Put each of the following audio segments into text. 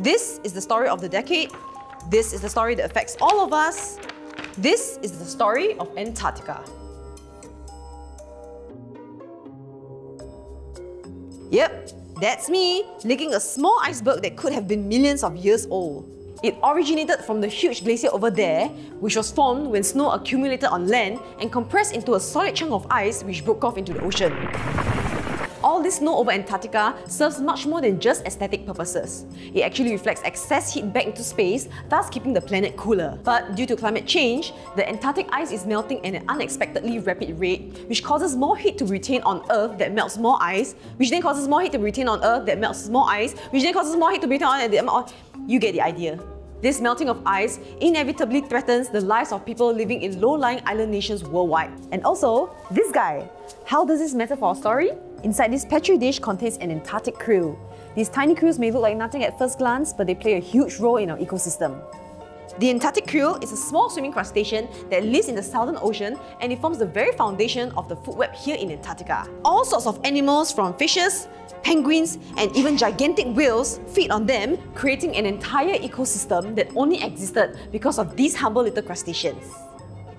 This is the story of the decade. This is the story that affects all of us. This is the story of Antarctica. Yep, that's me, licking a small iceberg that could have been millions of years old. It originated from the huge glacier over there, which was formed when snow accumulated on land and compressed into a solid chunk of ice which broke off into the ocean. All this snow over Antarctica serves much more than just aesthetic purposes. It actually reflects excess heat back into space, thus keeping the planet cooler. But due to climate change, the Antarctic ice is melting at an unexpectedly rapid rate, which causes more heat to retain on Earth that melts more ice, which then causes more heat to retain on Earth that melts more ice, which then causes more heat to retain on Earth. You get the idea. This melting of ice inevitably threatens the lives of people living in low-lying island nations worldwide. And also, this guy. How does this matter for our story? Inside this petri dish contains an Antarctic krill. These tiny krills may look like nothing at first glance, but they play a huge role in our ecosystem. The Antarctic krill is a small swimming crustacean that lives in the Southern Ocean and it forms the very foundation of the food web here in Antarctica. All sorts of animals from fishes, penguins, and even gigantic whales feed on them, creating an entire ecosystem that only existed because of these humble little crustaceans.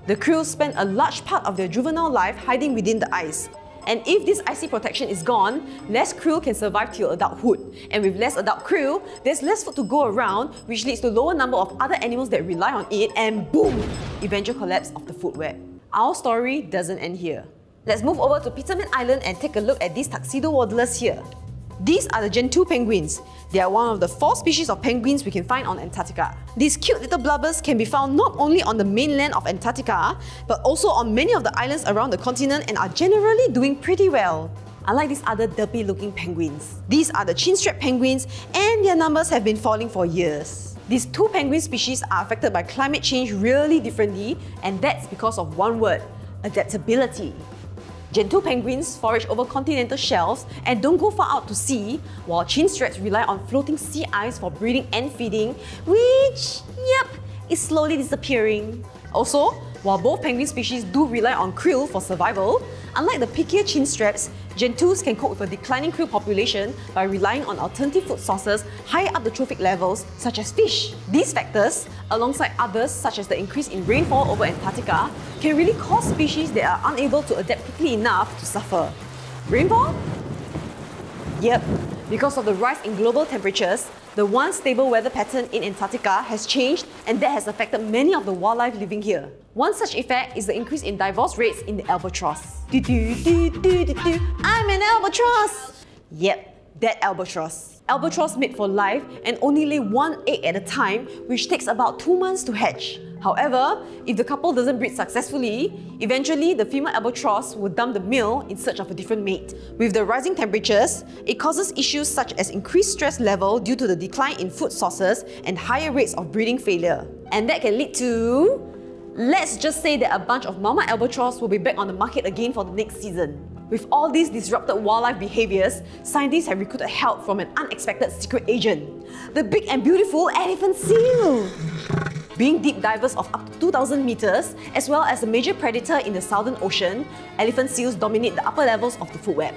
The krill spend a large part of their juvenile life hiding within the ice, and if this icy protection is gone, less krill can survive till adulthood. And with less adult krill, there's less food to go around, which leads to lower number of other animals that rely on it, and boom! Eventual collapse of the food web. Our story doesn't end here. Let's move over to Petermann Island and take a look at these tuxedo waddlers here. These are the Gentoo penguins. They are one of the four species of penguins we can find on Antarctica. These cute little blubbers can be found not only on the mainland of Antarctica, but also on many of the islands around the continent and are generally doing pretty well. Unlike these other derpy looking penguins. These are the chinstrap penguins and their numbers have been falling for years. These two penguin species are affected by climate change really differently and that's because of one word, adaptability. Gentoo penguins forage over continental shelves and don't go far out to sea, while chinstraps rely on floating sea ice for breeding and feeding, which, yep, is slowly disappearing. Also, while both penguin species do rely on krill for survival, unlike the pickier chinstraps, gentoos can cope with a declining krill population by relying on alternative food sources higher up the trophic levels, such as fish. These factors, alongside others such as the increase in rainfall over Antarctica, can really cause species that are unable to adapt quickly enough to suffer. Rainfall? Yep, because of the rise in global temperatures, the once stable weather pattern in Antarctica has changed and that has affected many of the wildlife living here. One such effect is the increase in divorce rates in the albatross. Do, do, do. I'm an albatross! Yep, that albatross. Albatross mate for life and only lay one egg at a time, which takes about two months to hatch. However, if the couple doesn't breed successfully, eventually the female albatross will dump the male in search of a different mate. With the rising temperatures, it causes issues such as increased stress level due to the decline in food sources and higher rates of breeding failure. And that can lead to... Let's just say that a bunch of mama albatross will be back on the market again for the next season. With all these disrupted wildlife behaviors, scientists have recruited help from an unexpected secret agent, the big and beautiful elephant seal. Being deep divers of up to 2,000 meters, as well as a major predator in the Southern Ocean, elephant seals dominate the upper levels of the food web.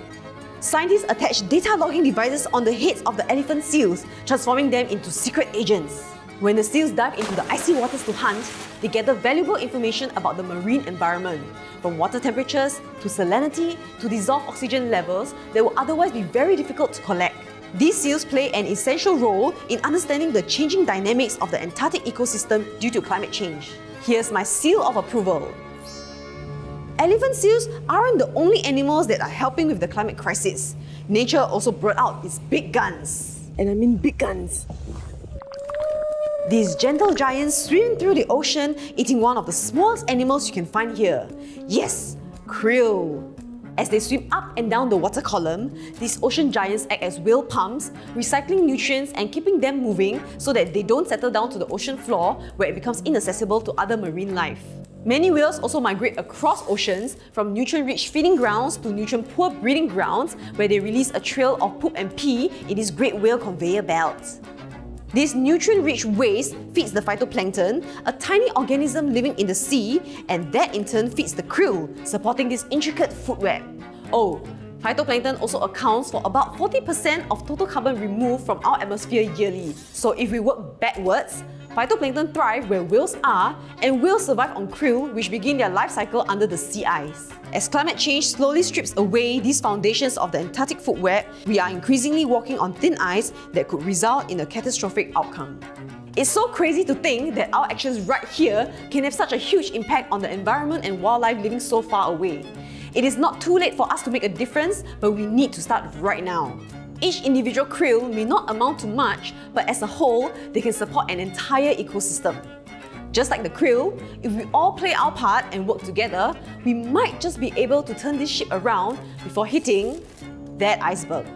Scientists attach data logging devices on the heads of the elephant seals, transforming them into secret agents. When the seals dive into the icy waters to hunt, they gather valuable information about the marine environment, from water temperatures to salinity to dissolved oxygen levels that would otherwise be very difficult to collect. These seals play an essential role in understanding the changing dynamics of the Antarctic ecosystem due to climate change. Here's my seal of approval. Elephant seals aren't the only animals that are helping with the climate crisis. Nature also brought out its big guns. And I mean big guns. These gentle giants swim through the ocean, eating one of the smallest animals you can find here. Yes, krill. As they swim up and down the water column, these ocean giants act as whale pumps, recycling nutrients and keeping them moving so that they don't settle down to the ocean floor where it becomes inaccessible to other marine life. Many whales also migrate across oceans from nutrient-rich feeding grounds to nutrient-poor breeding grounds where they release a trail of poop and pee in these great whale conveyor belt. This nutrient-rich waste feeds the phytoplankton, a tiny organism living in the sea, and that in turn feeds the krill, supporting this intricate food web. Oh, Phytoplankton also accounts for about 40% of total carbon removed from our atmosphere yearly. So if we work backwards, phytoplankton thrive where whales are, and whales survive on krill, which begin their life cycle under the sea ice. As climate change slowly strips away these foundations of the Antarctic food web, we are increasingly walking on thin ice that could result in a catastrophic outcome. It's so crazy to think that our actions right here can have such a huge impact on the environment and wildlife living so far away. It is not too late for us to make a difference, but we need to start right now. Each individual krill may not amount to much, but as a whole, they can support an entire ecosystem. Just like the krill, if we all play our part and work together, we might just be able to turn this ship around before hitting that iceberg.